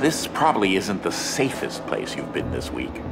This probably isn't the safest place you've been this week.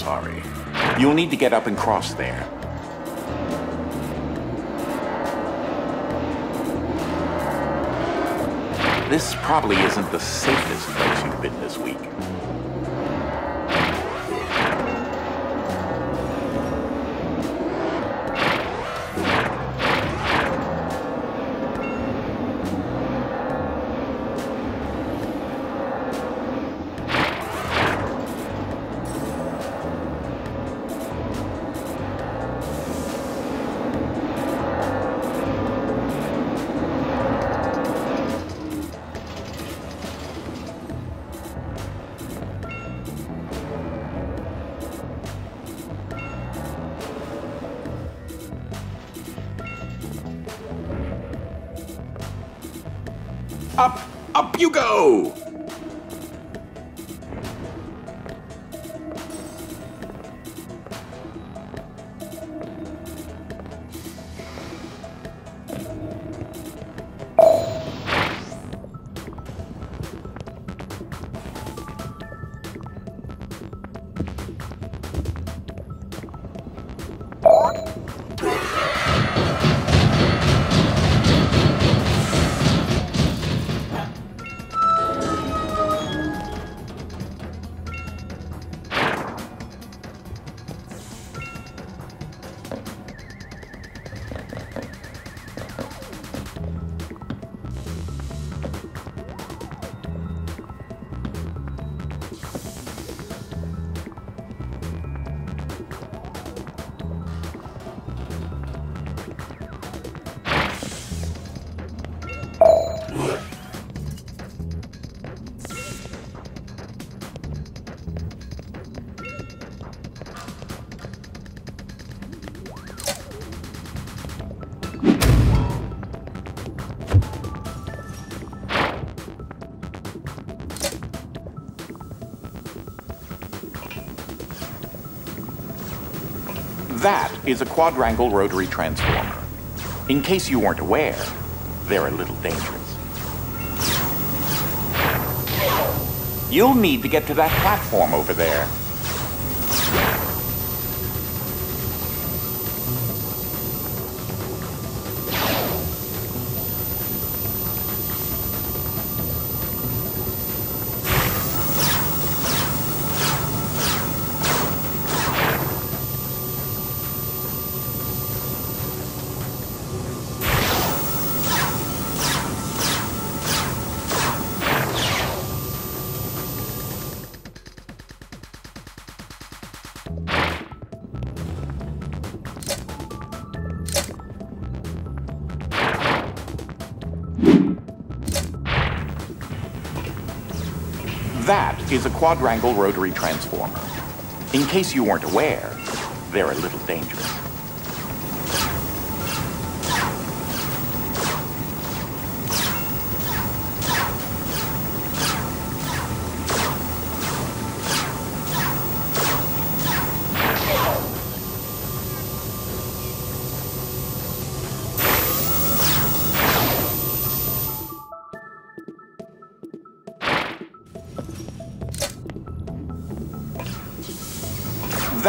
Sorry. You'll need to get up and cross there. This probably isn't the safest place you've been this week. Up, up you go! That is a quadrangle rotary transformer. In case you weren't aware, they're a little dangerous. You'll need to get to that platform over there. That is a quadrangle rotary transformer. In case you weren't aware, they're a little dangerous.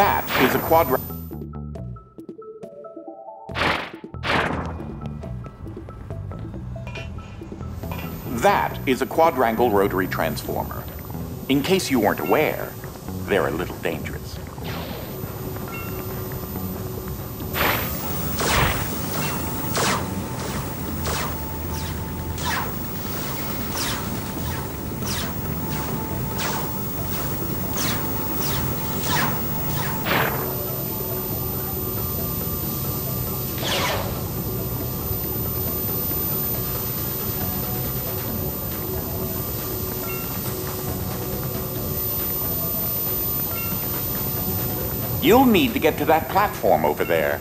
That is a quadra... That is a quadrangle rotary transformer. In case you weren't aware, they're a little dangerous. You'll need to get to that platform over there.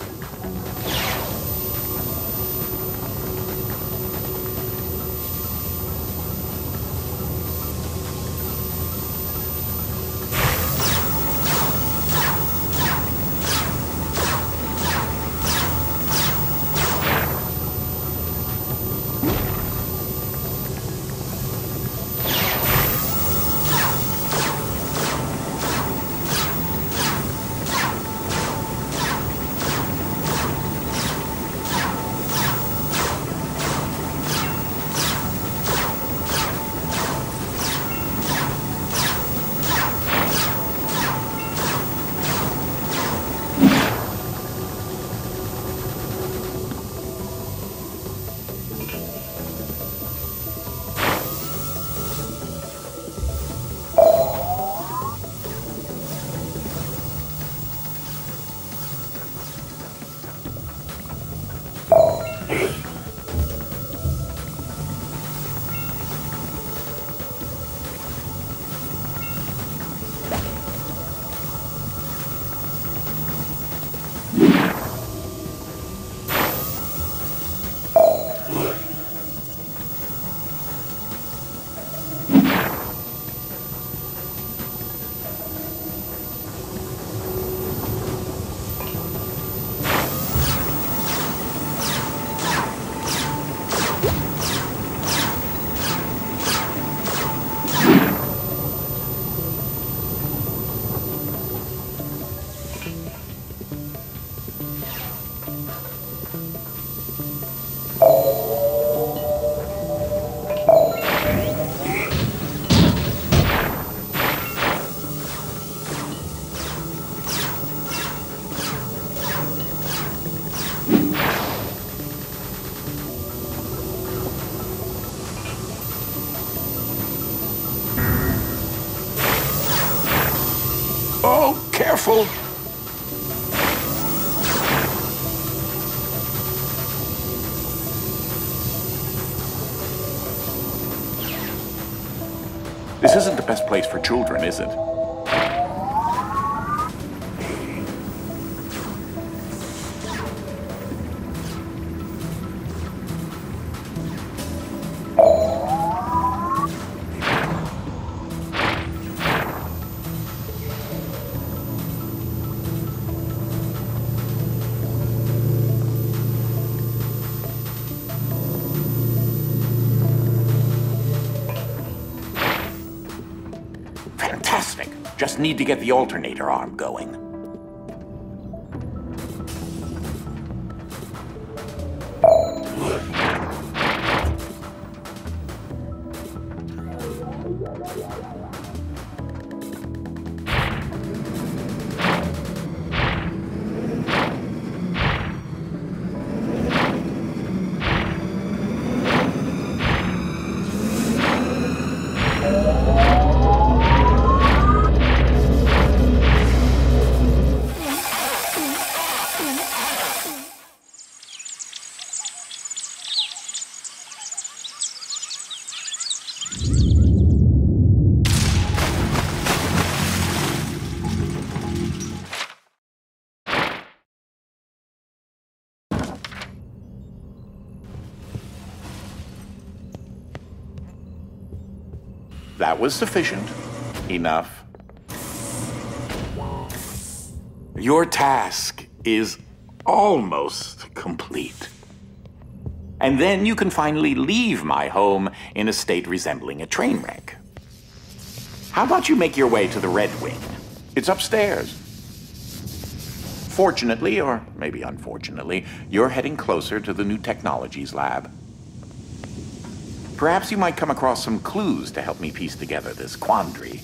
Careful! This isn't the best place for children, is it? Just need to get the alternator arm going. That was sufficient. Enough. Your task is almost complete. And then you can finally leave my home in a state resembling a train wreck. How about you make your way to the Red Wing? It's upstairs. Fortunately, or maybe unfortunately, you're heading closer to the new technologies lab. Perhaps you might come across some clues to help me piece together this quandary.